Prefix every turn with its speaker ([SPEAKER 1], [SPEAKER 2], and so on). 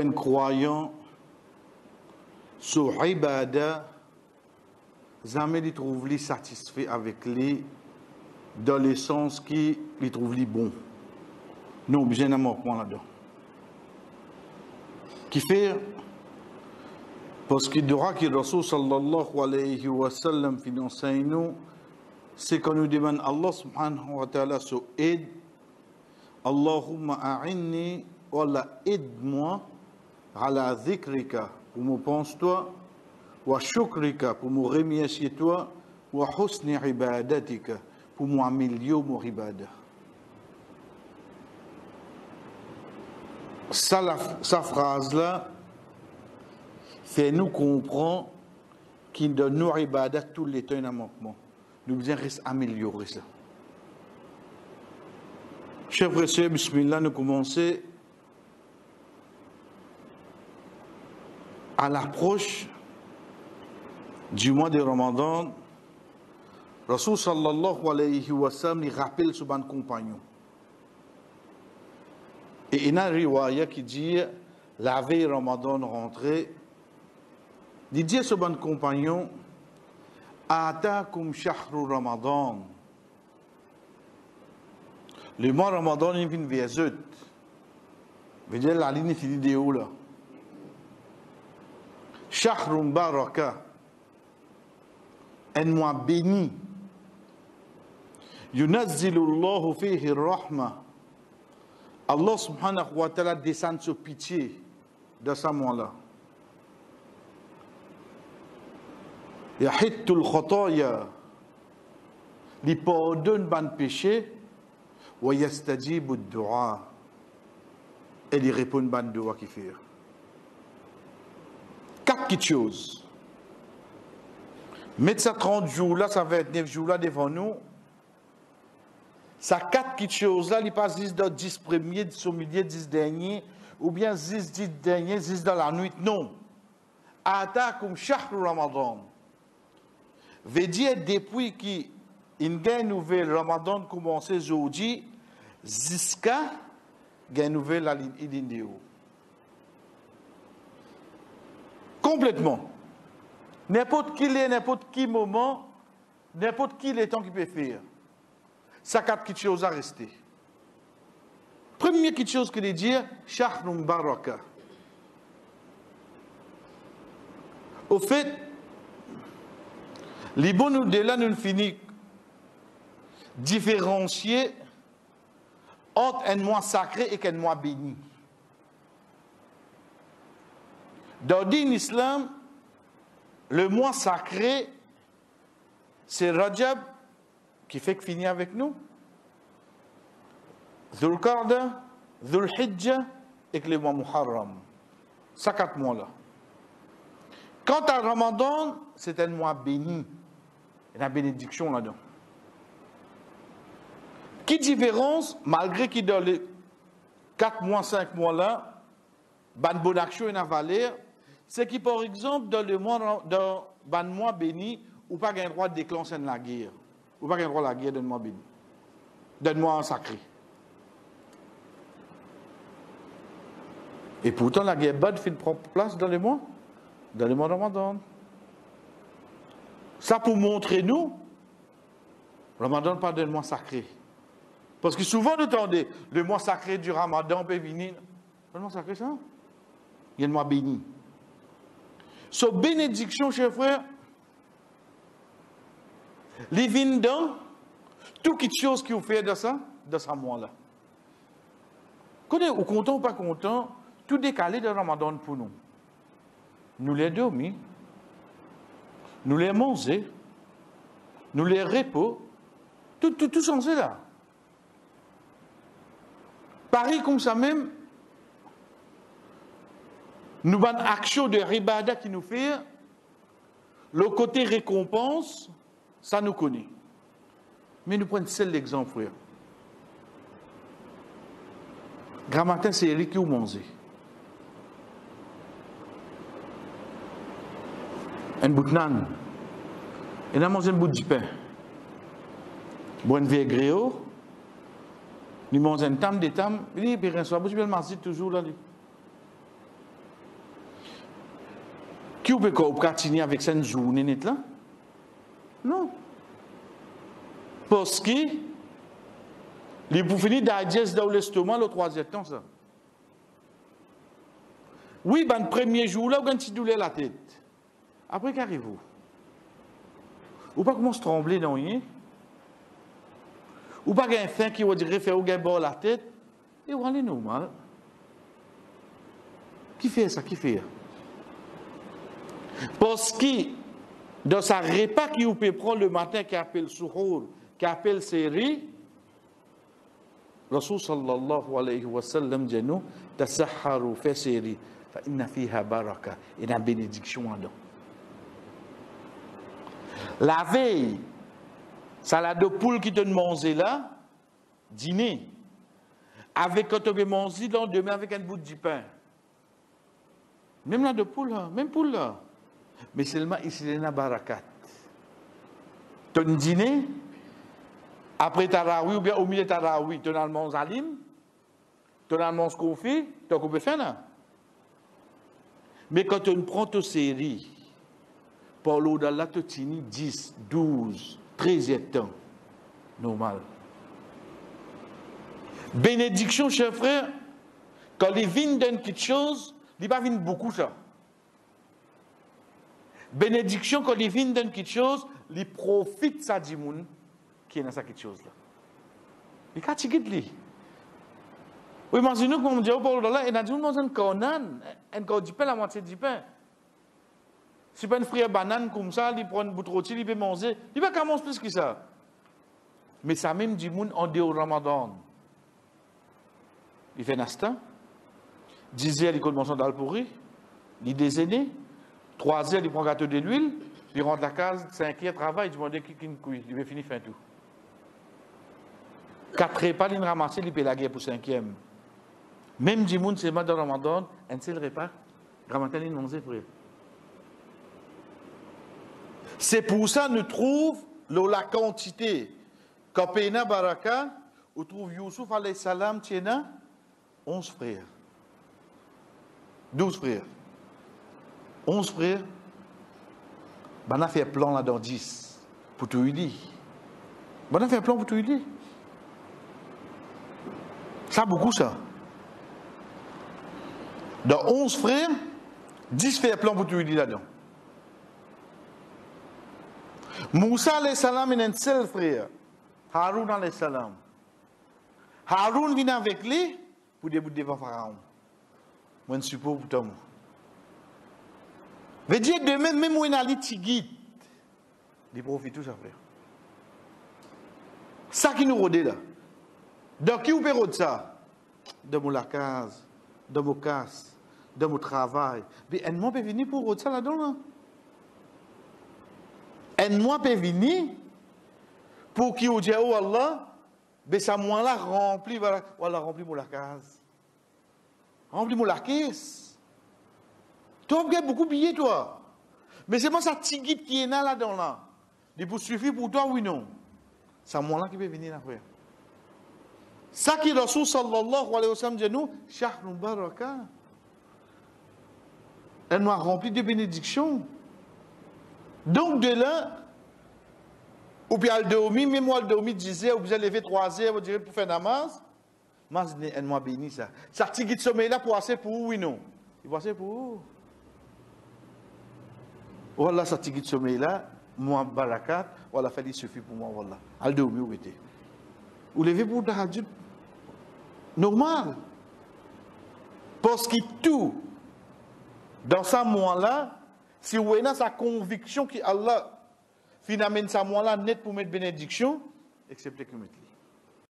[SPEAKER 1] un croyant, sur ibada, jamais il trouve lui satisfait avec lui dans le sens qui il trouve lui bon? Non, bien un point là-dedans. Qui fait parce que droit que Rasul sallallahu alayhi wa sallam fin enseigne c'est qu'on nous demande Allah subhanahu wa ta'ala so aide Allahumma a'inni wala aide-moi ala dhikrika pour me penser toi wa shukrika pour me remercier toi wa husni ibadatika pour m'améliorer mon ibadah. Ça, la, sa phrase là fait nous comprendre qu'il donne nos ibadah tout les temps un manquement. Nous devons améliorer ça. Chers frères et sœurs, Bismillah, nous commençons à l'approche du mois de Ramadan. Rasul sallallahu alayhi wa sallam rappelle ce bon compagnon. Et il y a une riwaya qui dit la veille Ramadan rentrée, il dit à ce bon compagnon Atakum shahru Ramadan. Le mois Ramadan, il vient vers eux. Veut dire la ligne finie de haut là? Shahrun baraka. Un mois béni. الله فيه الرحمة Allah subhanahu wa ta'ala descend sur pitié de ce mois-là. يحط الخطايا Il pardonne ban péché ويستجيب الدعاء et il répond ban dua qui fait. Quatre petites choses. Mettre ça 30 jours là, ça va être 9 jours là devant nous. Ça quatre petites choses là, il passe 10 dans 10 premiers, 10 au milieu, 10 derniers, ou bien 10, 10 derniers, 10 dans la nuit. Non. Atakum shahru Ramadan. Veut dire depuis qu'il y a une nouvelle Ramadan commencé aujourd'hui, jusqu'à une nouvelle ligne Complètement. N'importe qui est, n'importe qui moment, n'importe qui le temps qu'il peut faire. Ça quatre petites choses à rester. Première petite chose que de dire, Shahrun Baraka. Au fait, les bons de là nous finissons différencier entre un mois sacré et un mois béni. Dans l'islam, le mois sacré, c'est Rajab qui fait que finit avec nous. Dhul Qarda, Dhul et le mois Muharram. Ça, quatre mois-là. Quant à Ramadan, c'est un mois béni. Il y une bénédiction là-dedans. Qui différence, malgré qu'il dans les 4 mois, 5 mois là, ban bonne action et valeur, c'est qui, par exemple, dans le mois, dans ban mois béni, ou pas un droit de déclencher la guerre. Ou pas un droit de la guerre d'un mois béni. D'un mois sacré. Et pourtant, la guerre bad fait prendre place dans les mois, dans les mois de Ramadan. Ça pour montrer nous, Ramadan pas d'un mois sacré. Parce que souvent, nous entendez, le mois sacré du Ramadan peut venir. Le mois sacré, ça? Il y a le mois béni. So, bénédiction, chers frères, les vins dans toute chose qui vous fait de ça, de ce mois-là. Quand vous content ou pas content, tout décalé de Ramadan pour nous. Nous les dormis, nous les manger, nous les repos, tout, tout, tout là. Pareil comme ça même, nous avons une action de ribada qui nous fait, le côté récompense, ça nous connaît. Mais nous prenons seul l'exemple, frère. Grand matin, c'est Eric qui a mangé. Un bout de nan. Il a mangé un bout de pain. Bonne vie gréo. Ni mange un tam des tam, il dit, bien, soit bouche bien marché toujours là. Qui peut continuer avec cette journée Non. Parce que, les pour finir digest dans l'estomac le troisième temps, ça. Oui, ben, le premier jour là, vous avez un petit douleur la tête. Après, qu'arrive-vous? Ou pas commence à trembler dans rien Ou pas un fin qui va dire faire au gars la tête? Et vous allez normal. Qui fait ça Qui fait? Parce que dans sa repas qui vous peut prendre le matin, qui appelle souhour, qui appelle série, Rasul sallallahu alayhi wa sallam dit nous, tasahharu fait série, fa inna fiha baraka, et une bénédiction en dedans. La veille, salade de poule qui te manger là, dîner, avec quand tu manger, demain avec un bout de pain. Même là de poule, là, même poule là mais seulement ici, il y a barakat. Un dîner, après Tarawi, ou bien au milieu de Tarawi, tu as le zalim, tu as le confit, tu as coupé faire Mais quand tu prends ta série, l'au-delà, tu as 10, 12, 13 temps. Normal. Bénédiction, cher frère, quand les vignes donnent quelque chose, il va venir beaucoup ça bénédiction quand il vient dans quelque chose, il profite ça du qui est dans cette chose là. Il a tigit lui. Oui, imaginez qu'on me dit, oh, là, il a dit, nous un conan, un corps du pain, la moitié du pain. Si pas une frère banane comme ça, il prend une bout de rôti, il peut manger, il va pas manger plus que ça. Mais ça même du monde en dehors Ramadan. Il fait un instant, 10 heures, il commence dans le pourri, il déjeuner, Trois heures, il prend un gâteau de l'huile, il rentre la case, cinq heures, travail, il demande qui une couille, il va finir fin tout. Quatre repas, il ramasse, il paye la guerre pour cinquième. Même du monde, c'est dans Ramadan, un seul repas, il mange frère. C'est pour ça que nous trouvons la quantité. Quand Baraka, on trouve Youssouf alayhi salam, tiena, 11 frères. 12 frères. 11 frères, on a fait un plan là dans 10 pour tout dire. On a fait un plan pour tout dire. Ça, beaucoup ça. Dans 11 frères, 10 fait un plan pour tout dire là-dedans. Moussa alayhi salam est un seul frère. Haroun alayhi salam. Haroun vient avec lui pour débouter devant Pharaon. Moi, je suppose pour toi. Veut dire demain, même où il a tigit, il profite tout ça, frère. Ça qui nous rôde là. Donc, qui vous peut ça? Dans mon case, dans mon casse, dans mon travail. Mais un mois peut venir pour rôder ça là-dedans. Là. Un mois peut venir pour qui vous dit, oh Allah, mais ça moi là rempli, voilà, voilà rempli mon la case. Rempli mon la. Toi, tu as beaucoup pillé, toi. Mais c'est moi, ça tigite qui est là, là-dedans, là. Il suffire pour toi, oui, non. C'est moi là qui peut venir après. Ça qui Rasul sallallahu alayhi wa sallam dit nous, Shahrun baraka. Elle nous a rempli de bénédictions. Donc de là, ou bien elle dormit, même moi dormit 10 heures, ou bien lever 3 heures, vous direz pour faire namaz. Mas elle m'a béni ça. Ça tigite sommeil là pour assez pour oui non? Il va assez pour vous. Voilà, ça tigit sommeil là, moi, barakat, voilà, fait suffit pour moi, voilà. Al de où était. Vous levez pour tahajjud. Normal. Parce que tout, dans ce moment-là, si vous avez sa conviction que Allah finalement, ce moment-là net pour mettre bénédiction, excepté que mettre